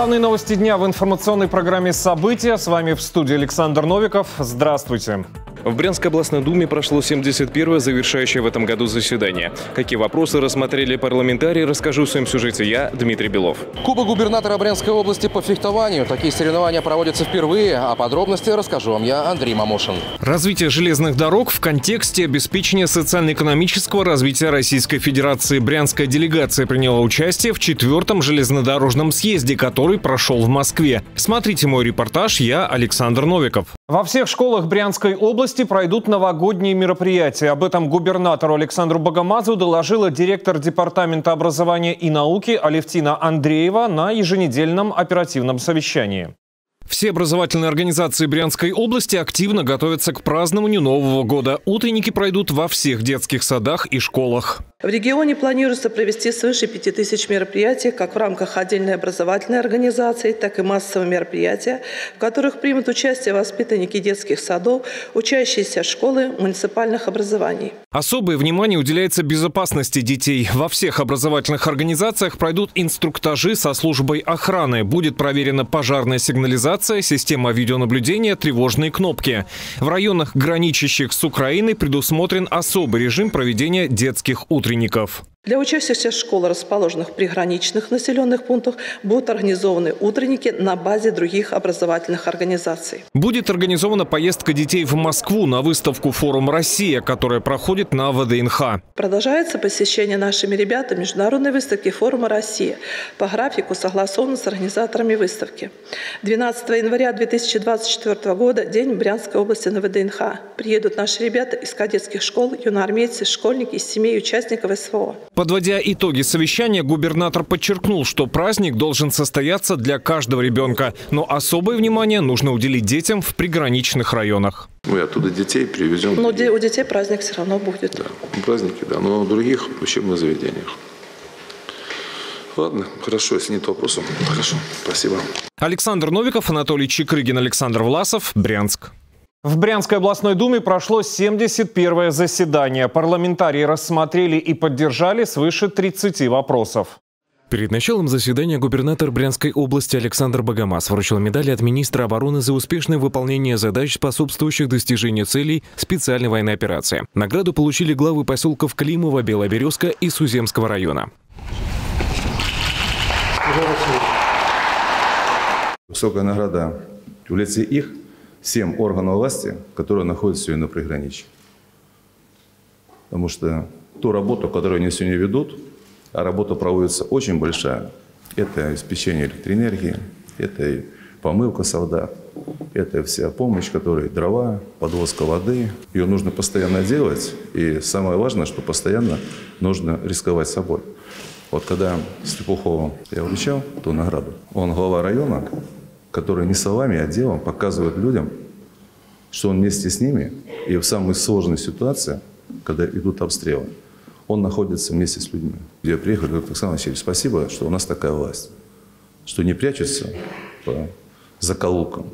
Главные новости дня в информационной программе «События». С вами в студии Александр Новиков. Здравствуйте. В Брянской областной думе прошло 71-е завершающее в этом году заседание. Какие вопросы рассмотрели парламентарии, расскажу в своем сюжете я, Дмитрий Белов. Кубок губернатора Брянской области по фехтованию. Такие соревнования проводятся впервые, а подробности расскажу вам я, Андрей Мамошин. Развитие железных дорог в контексте обеспечения социально-экономического развития Российской Федерации. Брянская делегация приняла участие в четвертом железнодорожном съезде, который прошел в Москве. Смотрите мой репортаж, я Александр Новиков. Во всех школах Брянской области пройдут новогодние мероприятия. Об этом губернатору Александру Богомазу доложила директор Департамента образования и науки Алевтина Андреева на еженедельном оперативном совещании. Все образовательные организации Брянской области активно готовятся к празднованию Нового года. Утренники пройдут во всех детских садах и школах. В регионе планируется провести свыше 5000 мероприятий как в рамках отдельной образовательной организации, так и массовые мероприятия, в которых примут участие воспитанники детских садов, учащиеся школы муниципальных образований. Особое внимание уделяется безопасности детей. Во всех образовательных организациях пройдут инструктажи со службой охраны. Будет проверена пожарная сигнализация, система видеонаблюдения, тревожные кнопки. В районах, граничащих с Украиной, предусмотрен особый режим проведения детских утренников утренников. Для учащихся школ, расположенных в приграничных населенных пунктах, будут организованы утренники на базе других образовательных организаций. Будет организована поездка детей в Москву на выставку «Форум Россия», которая проходит на ВДНХ. Продолжается посещение нашими ребятами международной выставки «Форума Россия» по графику, согласованно с организаторами выставки. 12 января 2024 года – День Брянской области на ВДНХ. Приедут наши ребята из кадетских школ, юноармейцы, школьники из семей участников СВО. Подводя итоги совещания, губернатор подчеркнул, что праздник должен состояться для каждого ребенка, но особое внимание нужно уделить детям в приграничных районах. Мы оттуда детей привезем. Но у детей праздник все равно будет. Да, праздники, да, но в других учебных заведениях. Ладно, хорошо, если нет вопросов. Хорошо, спасибо. Александр Новиков, Анатолий Чикрыгин, Александр Власов, Брянск. В Брянской областной думе прошло 71-е заседание. Парламентарии рассмотрели и поддержали свыше 30 вопросов. Перед началом заседания губернатор Брянской области Александр Богомаз вручил медали от министра обороны за успешное выполнение задач, способствующих достижению целей специальной военной операции. Награду получили главы поселков Климова, Белоберезка и Суземского района. Высокая награда в лице их всем органам власти, которые находятся сегодня на приграничье. Потому что ту работу, которую они сегодня ведут, а работа проводится очень большая, это обеспечение электроэнергии, это и помывка солдат, это вся помощь, которая дрова, подвозка воды. Ее нужно постоянно делать. И самое важное, что постоянно нужно рисковать собой. Вот когда Слепухова я вручал ту награду, он глава района, который не словами, а делом показывает людям, что он вместе с ними и в самой сложной ситуации, когда идут обстрелы, он находится вместе с людьми. Я приехал, говорю, Александр Васильевич, спасибо, что у нас такая власть, что не прячутся по закоулкам,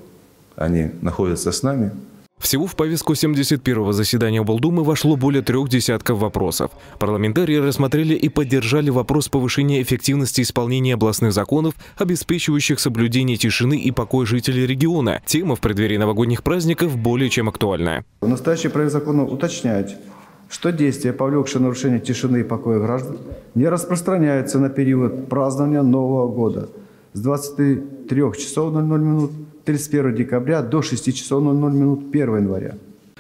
они находятся с нами, всего в повестку 71-го заседания облдумы вошло более трех десятков вопросов. Парламентарии рассмотрели и поддержали вопрос повышения эффективности исполнения областных законов, обеспечивающих соблюдение тишины и покоя жителей региона. Тема в преддверии новогодних праздников более чем актуальная. Настоящий проект закона уточняет, что действия, повлекшие нарушение тишины и покоя граждан, не распространяются на период празднования Нового года с 23 часов 00 минут 31 декабря до 6 часов 00 минут 1 января.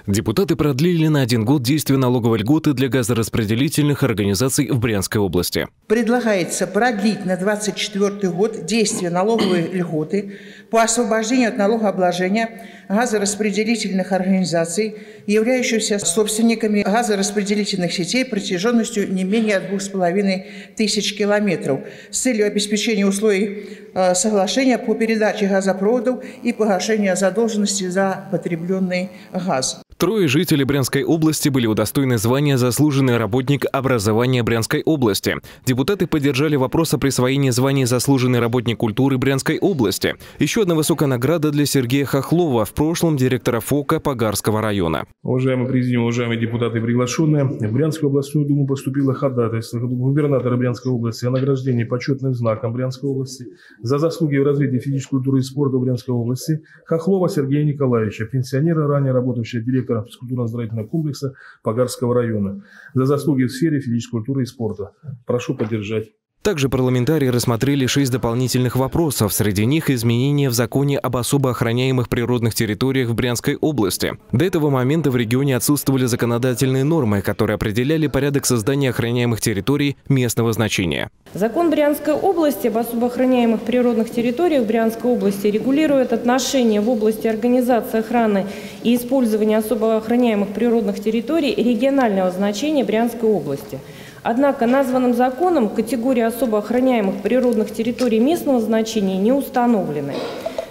Депутаты продлили на один год действие налоговой льготы для газораспределительных организаций в Брянской области. Предлагается продлить на 2024 год действие налоговой льготы по освобождению от налогообложения газораспределительных организаций, являющихся собственниками газораспределительных сетей протяженностью не менее 2,5 тысяч километров с целью обеспечения условий соглашения по передаче газопроводов и погашения задолженности за потребленный газ. Трое жителей Брянской области были удостоены звания «Заслуженный работник образования Брянской области». Депутаты поддержали вопрос о присвоении звания «Заслуженный работник культуры Брянской области». Еще одна высокая награда для Сергея Хохлова, в прошлом директора ФОКа Погарского района. Уважаемый президент, уважаемые депутаты приглашенные, в Брянскую областную думу поступило ходатайство губернатора Брянской области о награждении почетным знаком Брянской области За заслуги в развитии физической культуры и спорта Брянской области Хохлова Сергея Николаевича, пенсионера, ранее работавшего директором физкультурно-оздоровительного комплекса Погарского района. За заслуги в сфере физической культуры и спорта. Прошу поддержать. Также парламентарии рассмотрели шесть дополнительных вопросов. Среди них изменения в законе об особо охраняемых природных территориях в Брянской области. До этого момента в регионе отсутствовали законодательные нормы, которые определяли порядок создания охраняемых территорий местного значения. Закон Брянской области об особо охраняемых природных территориях Брянской области регулирует отношения в области организации охраны и использования особо охраняемых природных территорий регионального значения Брянской области – Однако названным законом категории особо охраняемых природных территорий местного значения не установлены.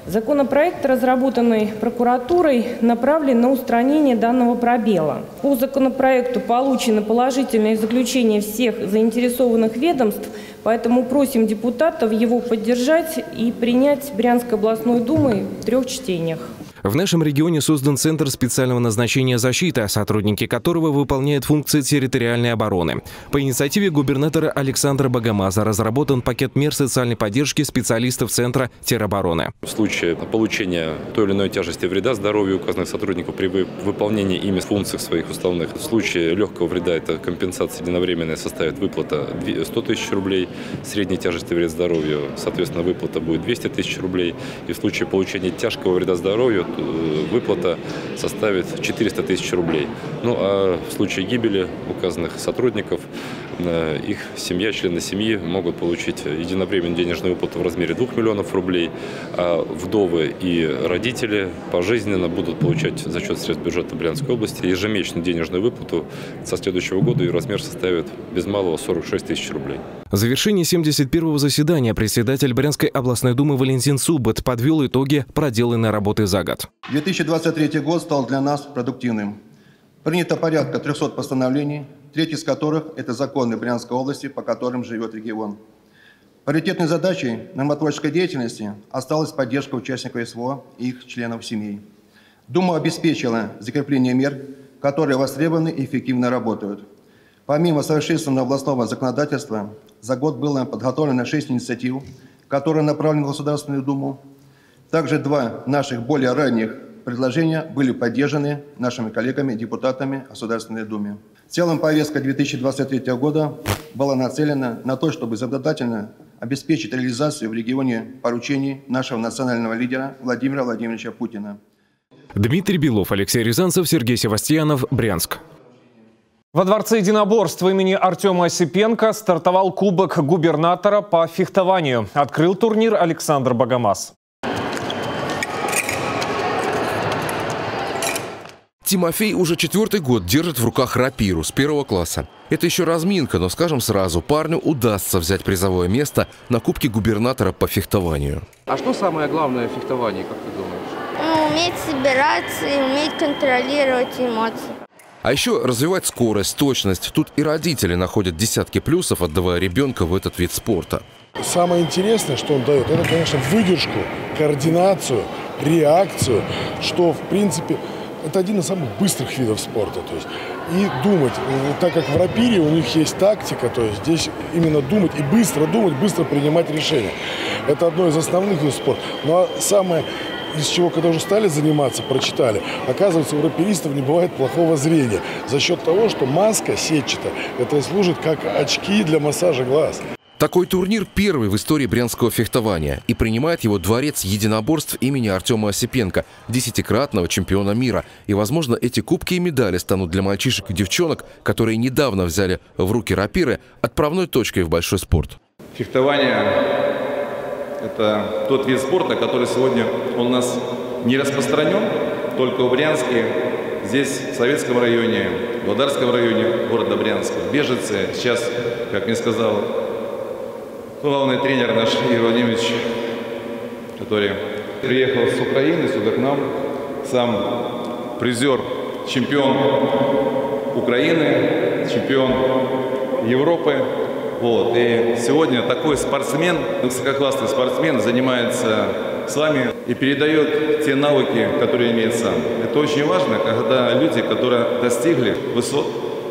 Законопроект, разработанный прокуратурой, направлен на устранение данного пробела. По законопроекту получены положительные заключения всех заинтересованных ведомств, поэтому просим депутатов его поддержать и принять Брянской областной думой в трех чтениях. В нашем регионе создан Центр специального назначения защиты, сотрудники которого выполняют функции территориальной обороны. По инициативе губернатора Александра Богомаза разработан пакет мер социальной поддержки специалистов Центра теробороны. В случае получения той или иной тяжести вреда здоровью указанных сотрудников при выполнении ими функций своих уставных, в случае легкого вреда это компенсация единовременная составит выплата 100 тысяч рублей, средней тяжести вред здоровью, соответственно, выплата будет 200 тысяч рублей. И в случае получения тяжкого вреда здоровью выплата составит 400 тысяч рублей. Ну а в случае гибели указанных сотрудников э, их семья, члены семьи могут получить единовременную денежную выплату в размере 2 миллионов рублей, а вдовы и родители пожизненно будут получать за счет средств бюджета Брянской области ежемесячную денежную выплату со следующего года, и размер составит без малого 46 тысяч рублей. В завершении 71-го заседания председатель Брянской областной думы Валентин Субот подвел итоги проделанной работы за год. 2023 год стал для нас продуктивным. Принято порядка 300 постановлений, треть из которых – это законы Брянской области, по которым живет регион. Паритетной задачей нормотворческой деятельности осталась поддержка участников СВО и их членов семей. Дума обеспечила закрепление мер, которые востребованы и эффективно работают. Помимо совершенствования областного законодательства, за год было подготовлено 6 инициатив, которые направлены в Государственную Думу, также два наших более ранних предложения были поддержаны нашими коллегами-депутатами Государственной Думы. В целом повестка 2023 года была нацелена на то, чтобы законодательно обеспечить реализацию в регионе поручений нашего национального лидера Владимира Владимировича Путина. Дмитрий Белов, Алексей Рязанцев, Сергей Севастьянов, Брянск. Во Дворце единоборств имени Артема Осипенко стартовал Кубок губернатора по фехтованию. Открыл турнир Александр Богомаз. Тимофей уже четвертый год держит в руках рапиру с первого класса. Это еще разминка, но скажем сразу, парню удастся взять призовое место на Кубке губернатора по фехтованию. А что самое главное в фехтовании, как ты думаешь? Ну, уметь собираться и уметь контролировать эмоции. А еще развивать скорость, точность. Тут и родители находят десятки плюсов, отдавая ребенка в этот вид спорта. Самое интересное, что он дает, это, конечно, выдержку, координацию, реакцию, что, в принципе, это один из самых быстрых видов спорта. То есть, и думать, э, так как в рапире у них есть тактика, то есть здесь именно думать и быстро думать, быстро принимать решения. Это одно из основных видов спорта. Но ну, а самое из чего, когда уже стали заниматься, прочитали, оказывается, у раперистов не бывает плохого зрения за счет того, что маска сетчатая, это служит как очки для массажа глаз. Такой турнир первый в истории брянского фехтования и принимает его дворец единоборств имени Артема Осипенко, десятикратного чемпиона мира. И, возможно, эти кубки и медали станут для мальчишек и девчонок, которые недавно взяли в руки рапиры, отправной точкой в большой спорт. Фехтование – это тот вид спорта, который сегодня у нас не распространен, только в Брянске, здесь, в Советском районе, в Владарском районе города Брянска. Бежицы сейчас, как мне сказал главный тренер наш Владимирович, который приехал с Украины сюда к нам, сам призер, чемпион Украины, чемпион Европы. Вот. И сегодня такой спортсмен, высококлассный спортсмен, занимается с вами и передает те навыки, которые имеет сам. Это очень важно, когда люди, которые достигли высот,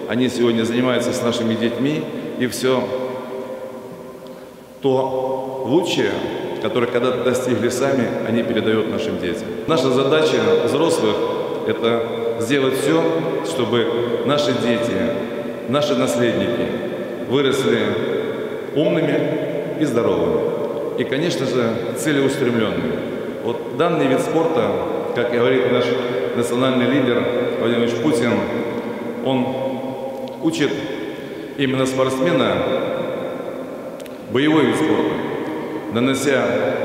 они сегодня занимаются с нашими детьми, и все то лучшее, которые когда-то достигли сами, они передают нашим детям. Наша задача взрослых – это сделать все, чтобы наши дети, наши наследники выросли умными и здоровыми. И, конечно же, целеустремленными. Вот данный вид спорта, как говорит наш национальный лидер Владимир Путин, он учит именно спортсмена боевой вид спорта, нанося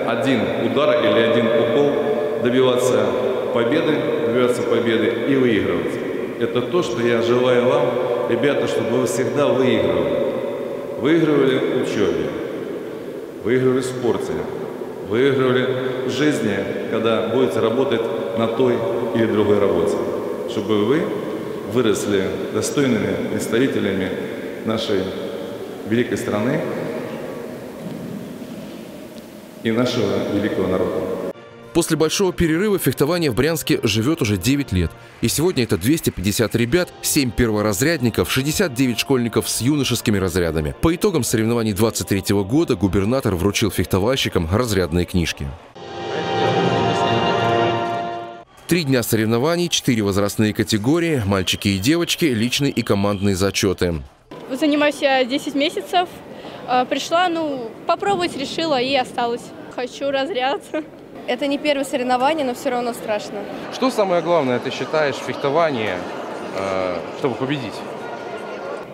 один удар или один укол, добиваться победы, добиваться победы и выигрывать. Это то, что я желаю вам, ребята, чтобы вы всегда выигрывали. Выигрывали в учебе, выигрывали в спорте, выигрывали в жизни, когда будете работать на той или другой работе. Чтобы вы выросли достойными представителями нашей великой страны и нашего великого народа. После большого перерыва фехтование в Брянске живет уже 9 лет. И сегодня это 250 ребят, 7 перворазрядников, 69 школьников с юношескими разрядами. По итогам соревнований 23 года губернатор вручил фехтовальщикам разрядные книжки. Три дня соревнований, четыре возрастные категории, мальчики и девочки, личные и командные зачеты. Занимаюсь я 10 месяцев. Э, Пришла, ну, попробовать решила и осталась. Хочу разряд. Это не первое соревнование, но все равно страшно. Что самое главное, ты считаешь, в фехтовании, э, чтобы победить?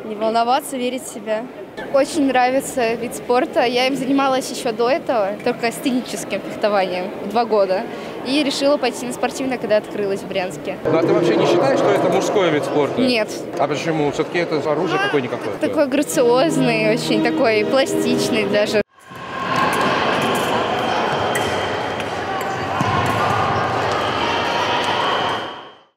Не волноваться, верить в себя. Очень нравится вид спорта. Я им занималась еще до этого, только сценическим фехтованием, два года. И решила пойти на спортивное, когда открылась в Брянске. Ну, а ты вообще не считаешь, что это мужской вид спорта? Нет. А почему? Все-таки это оружие какое-никакое. Такой грациозный, очень такой пластичный даже.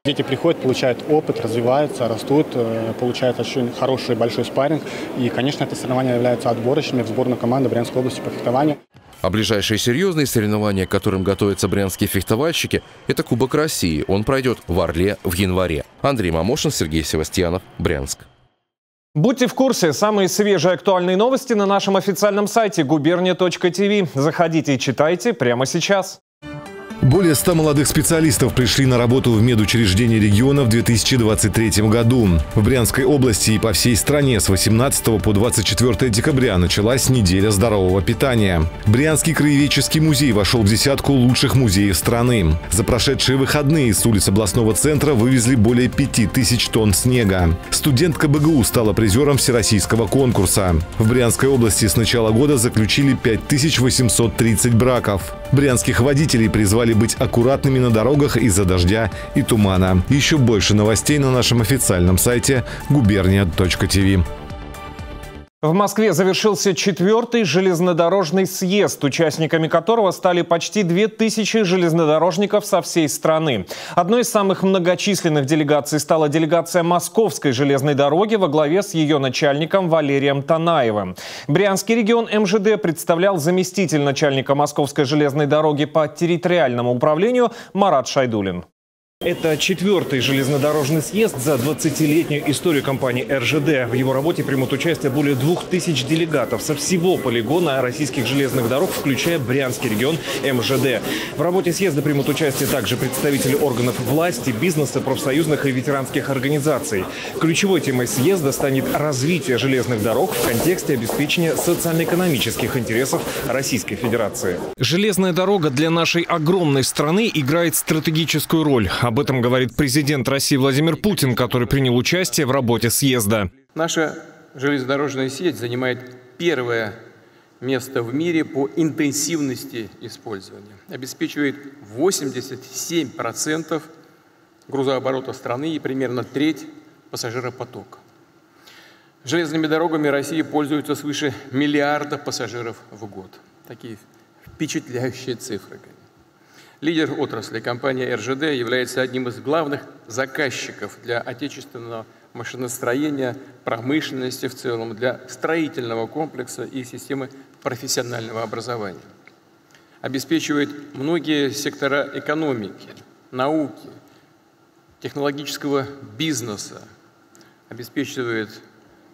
Дети приходят, получают опыт, развиваются, растут, э, получают очень хороший большой спарринг. И, конечно, это соревнования являются отборочными в сборную команды Брянской области по фехтованию. А ближайшие серьезные соревнования, к которым готовятся брянские фехтовальщики, это Кубок России. Он пройдет в Орле в январе. Андрей Мамошин, Сергей Севастьянов, Брянск. Будьте в курсе. Самые свежие актуальные новости на нашем официальном сайте губерния.тв. Заходите и читайте прямо сейчас. Более 100 молодых специалистов пришли на работу в медучреждения региона в 2023 году. В Брянской области и по всей стране с 18 по 24 декабря началась неделя здорового питания. Брянский краеведческий музей вошел в десятку лучших музеев страны. За прошедшие выходные с улиц областного центра вывезли более 5000 тонн снега. Студентка БГУ стала призером всероссийского конкурса. В Брянской области с начала года заключили 5830 браков. Брянских водителей призвали быть аккуратными на дорогах из-за дождя и тумана. Еще больше новостей на нашем официальном сайте губерния.тв. В Москве завершился четвертый железнодорожный съезд, участниками которого стали почти 2000 железнодорожников со всей страны. Одной из самых многочисленных делегаций стала делегация Московской железной дороги во главе с ее начальником Валерием Танаевым. Брянский регион МЖД представлял заместитель начальника Московской железной дороги по территориальному управлению Марат Шайдулин. Это четвертый железнодорожный съезд за 20-летнюю историю компании РЖД. В его работе примут участие более двух тысяч делегатов со всего полигона российских железных дорог, включая Брянский регион МЖД. В работе съезда примут участие также представители органов власти, бизнеса, профсоюзных и ветеранских организаций. Ключевой темой съезда станет развитие железных дорог в контексте обеспечения социально-экономических интересов Российской Федерации. Железная дорога для нашей огромной страны играет стратегическую роль. Об этом говорит президент России Владимир Путин, который принял участие в работе съезда. Наша железнодорожная сеть занимает первое место в мире по интенсивности использования. Обеспечивает 87% грузооборота страны и примерно треть пассажиропотока. Железными дорогами России пользуются свыше миллиарда пассажиров в год. Такие впечатляющие цифры. Лидер отрасли, компания РЖД, является одним из главных заказчиков для отечественного машиностроения, промышленности в целом, для строительного комплекса и системы профессионального образования. Обеспечивает многие сектора экономики, науки, технологического бизнеса, обеспечивает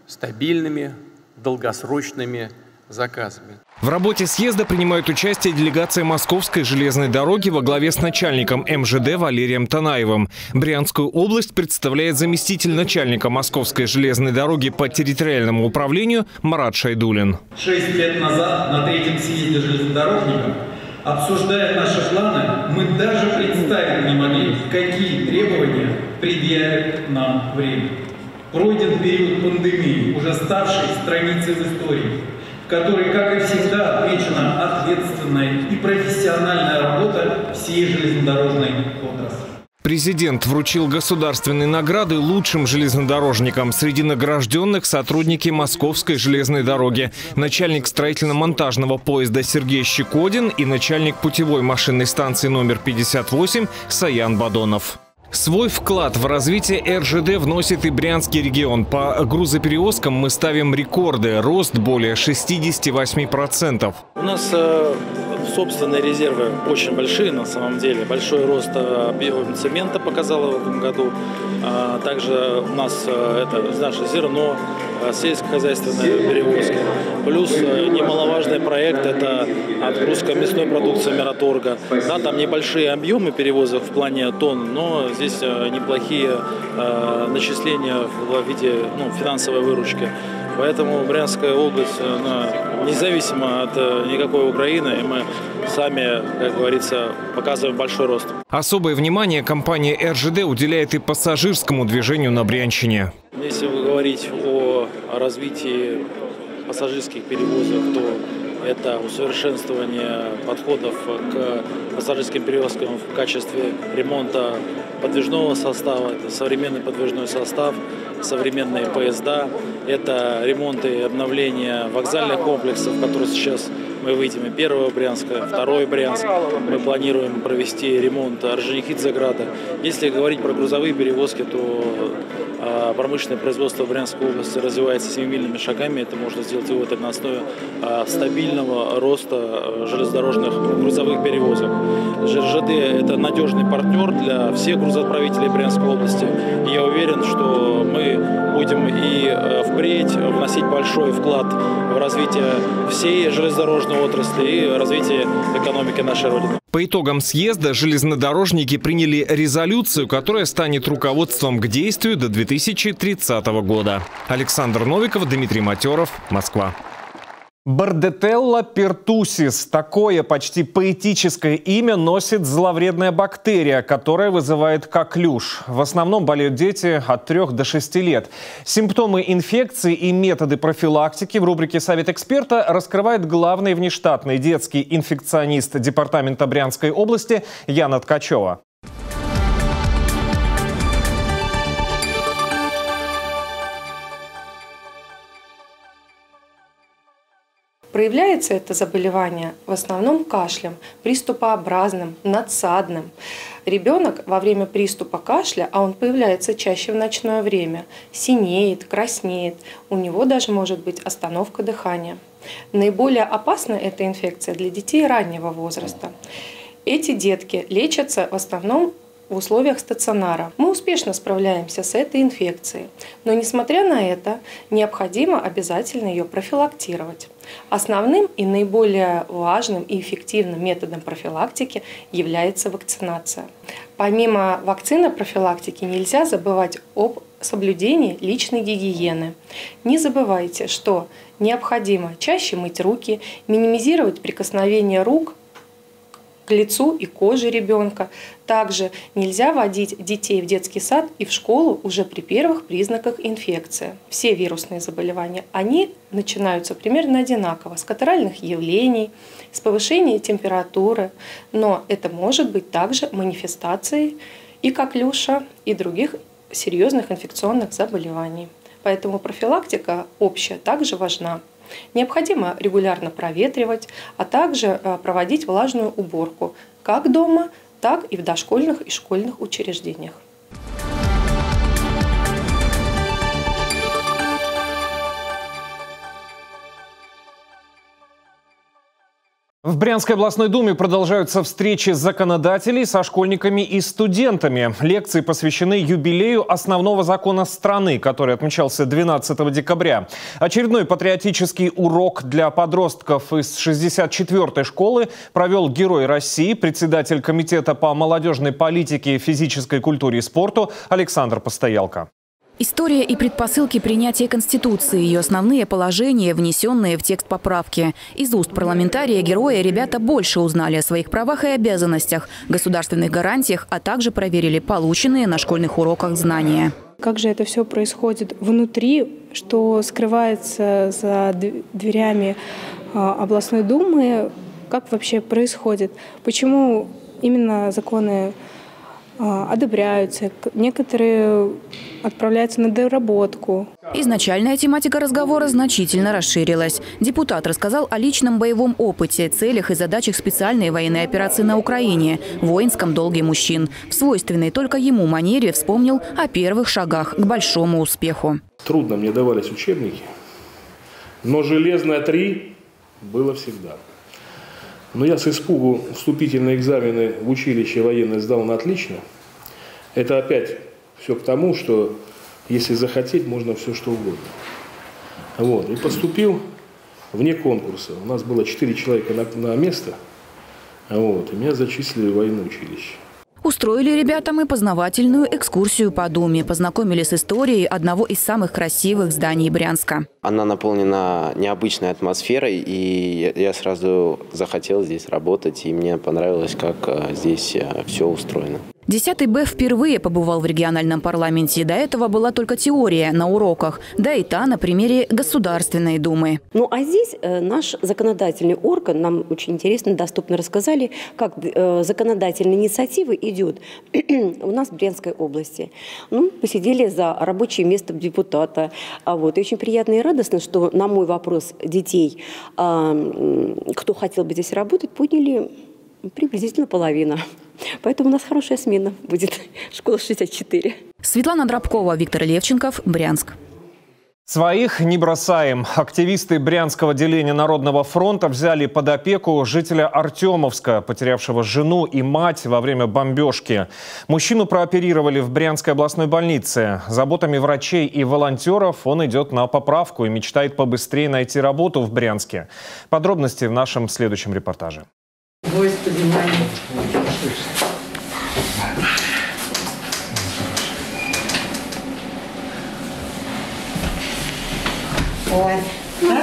стабильными, долгосрочными заказами. В работе съезда принимают участие делегация Московской железной дороги во главе с начальником МЖД Валерием Танаевым. Брянскую область представляет заместитель начальника Московской железной дороги по территориальному управлению Марат Шайдулин. Шесть лет назад на третьем съезде железнодорожников, обсуждая наши планы, мы даже представить не могли, какие требования предъявит нам время. Пройден период пандемии, уже ставший страницей в истории в которой, как и всегда, отмечена ответственная и профессиональная работа всей железнодорожной отрасли. Президент вручил государственные награды лучшим железнодорожникам. Среди награжденных сотрудники Московской железной дороги, начальник строительно-монтажного поезда Сергей Щекодин и начальник путевой машинной станции номер 58 Саян Бадонов. Свой вклад в развитие РЖД вносит и Брянский регион. По грузоперевозкам мы ставим рекорды. Рост более 68%. У нас э, собственные резервы очень большие на самом деле. Большой рост э, цемента показало в этом году. А также у нас э, это наше зерно, э, сельскохозяйственные перевозки. Плюс э, немаловажный проект – это отгрузка мясной продукции Мираторга. Да, там небольшие объемы перевозок в плане тонн, но здесь неплохие начисления в виде ну, финансовой выручки. Поэтому Брянская область, она независимо от никакой Украины, и мы сами, как говорится, показываем большой рост. Особое внимание компания РЖД уделяет и пассажирскому движению на Брянщине. Если говорить о развитии пассажирских перевозок, то это усовершенствование подходов к пассажирским перевозкам в качестве ремонта подвижного состава, это современный подвижной состав, современные поезда, это ремонты и обновление вокзальных комплексов, которые сейчас мы выйдем и первого Брянска, второй Брянск. Мы планируем провести ремонт Орджоникидзе-Града. Если говорить про грузовые перевозки, то а, промышленное производство в Брянской области развивается семимильными шагами. Это можно сделать вывод на основе а, стабильного роста а, железнодорожных грузовых перевозок. ЖРЖД – это надежный партнер для всех грузоотправителей Брянской области. И я уверен, что мы будем и впредь вносить большой вклад в развитие всей железнодорожной отрасли и развитие экономики нашей Родины. По итогам съезда железнодорожники приняли резолюцию, которая станет руководством к действию до 2030 года. Александр Новиков, Дмитрий Матеров, Москва. Бардетелла пертусис – такое почти поэтическое имя носит зловредная бактерия, которая вызывает коклюш. В основном болеют дети от 3 до 6 лет. Симптомы инфекции и методы профилактики в рубрике «Совет эксперта» раскрывает главный внештатный детский инфекционист Департамента Брянской области Яна Ткачева. Проявляется это заболевание в основном кашлем, приступообразным, надсадным. Ребенок во время приступа кашля, а он появляется чаще в ночное время, синеет, краснеет, у него даже может быть остановка дыхания. Наиболее опасна эта инфекция для детей раннего возраста. Эти детки лечатся в основном в условиях стационара. Мы успешно справляемся с этой инфекцией, но несмотря на это, необходимо обязательно ее профилактировать. Основным и наиболее важным и эффективным методом профилактики является вакцинация. Помимо вакцины профилактики нельзя забывать об соблюдении личной гигиены. Не забывайте, что необходимо чаще мыть руки, минимизировать прикосновение рук к лицу и коже ребенка. Также нельзя водить детей в детский сад и в школу уже при первых признаках инфекции. Все вирусные заболевания, они начинаются примерно одинаково, с катаральных явлений, с повышения температуры, но это может быть также манифестацией и коклюша, и других серьезных инфекционных заболеваний. Поэтому профилактика общая также важна. Необходимо регулярно проветривать, а также э, проводить влажную уборку как дома, так и в дошкольных и школьных учреждениях. В Брянской областной думе продолжаются встречи законодателей со школьниками и студентами. Лекции посвящены юбилею основного закона страны, который отмечался 12 декабря. Очередной патриотический урок для подростков из 64-й школы провел Герой России, председатель Комитета по молодежной политике, физической культуре и спорту Александр Постоялко. История и предпосылки принятия Конституции, ее основные положения, внесенные в текст поправки. Из уст парламентария-героя ребята больше узнали о своих правах и обязанностях, государственных гарантиях, а также проверили полученные на школьных уроках знания. Как же это все происходит внутри, что скрывается за дверями а, областной думы, как вообще происходит, почему именно законы одобряются, некоторые отправляются на доработку. Изначальная тематика разговора значительно расширилась. Депутат рассказал о личном боевом опыте, целях и задачах специальной военной операции на Украине, воинском долге мужчин. В свойственной только ему манере вспомнил о первых шагах к большому успеху. Трудно мне давались учебники, но железное три было всегда. Но я с испугу вступительные экзамены в училище военное сдал на отлично. Это опять все к тому, что если захотеть, можно все что угодно. Вот. И поступил вне конкурса. У нас было 4 человека на, на место. Вот. И меня зачислили в военное училище. Устроили ребятам и познавательную экскурсию по Думе. Познакомили с историей одного из самых красивых зданий Брянска. Она наполнена необычной атмосферой, и я сразу захотел здесь работать, и мне понравилось, как э, здесь э, все устроено. Десятый Б впервые побывал в региональном парламенте. До этого была только теория на уроках, да и та на примере Государственной Думы. Ну а здесь э, наш законодательный орган, нам очень интересно, доступно рассказали, как законодательная инициатива идет у нас в Брянской области. Ну, посидели за рабочее место депутата. А вот, и очень приятно и радостно, что на мой вопрос детей, кто хотел бы здесь работать, подняли приблизительно половина. Поэтому у нас хорошая смена будет. Школа 64. Светлана Дробкова, Виктор Левченков, Брянск. Своих не бросаем. Активисты Брянского отделения Народного фронта взяли под опеку жителя Артемовска, потерявшего жену и мать во время бомбежки. Мужчину прооперировали в Брянской областной больнице. Заботами врачей и волонтеров он идет на поправку и мечтает побыстрее найти работу в Брянске. Подробности в нашем следующем репортаже. Господи, Ой.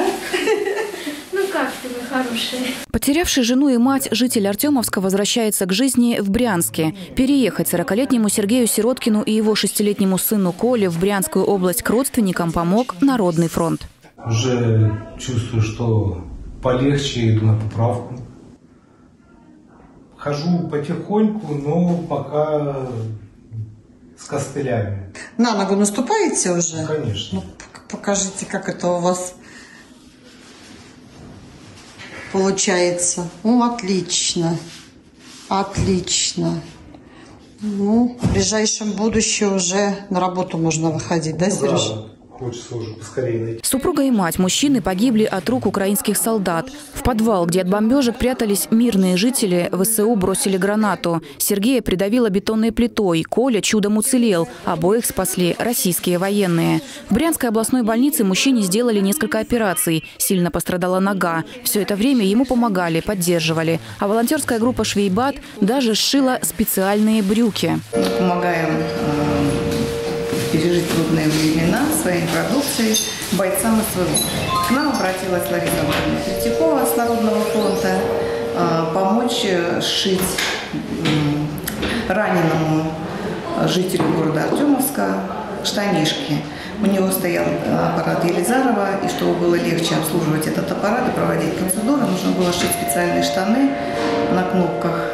Ну как ты, мой хороший? Потерявший жену и мать, житель Артемовска возвращается к жизни в Брянске. Переехать 40-летнему Сергею Сироткину и его шестилетнему сыну Коле в Брянскую область к родственникам помог Народный фронт. Уже чувствую, что полегче, иду на поправку. Хожу потихоньку, но пока с костылями. На ногу наступаете уже? Ну, конечно. Ну, покажите, как это у вас получается. Ну, отлично. Отлично. Ну, в ближайшем будущем уже на работу можно выходить, да, Сереж? Да хочется уже поскорее найти. Супруга и мать мужчины погибли от рук украинских солдат. В подвал, где от бомбежек прятались мирные жители, ВСУ бросили гранату. Сергея придавило бетонной плитой. Коля чудом уцелел. Обоих спасли российские военные. В Брянской областной больнице мужчине сделали несколько операций. Сильно пострадала нога. Все это время ему помогали, поддерживали. А волонтерская группа «Швейбат» даже сшила специальные брюки. Помогаем э, пережить трудные времена своей продукцией бойцам СВО. К нам обратилась Лариса Антоновна Третьякова с Народного фронта а, помочь сшить раненому жителю города Артемовска штанишки. У него стоял аппарат Елизарова, и чтобы было легче обслуживать этот аппарат и проводить процедуры, нужно было шить специальные штаны на кнопках.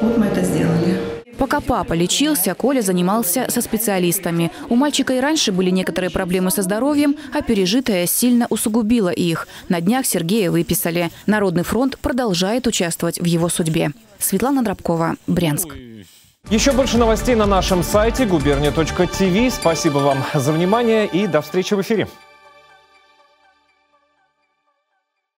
Вот мы это сделали. Пока папа лечился, Коля занимался со специалистами. У мальчика и раньше были некоторые проблемы со здоровьем, а пережитое сильно усугубило их. На днях Сергея выписали. Народный фронт продолжает участвовать в его судьбе. Светлана Дробкова, Брянск. Еще больше новостей на нашем сайте губерния.тв. Спасибо вам за внимание и до встречи в эфире.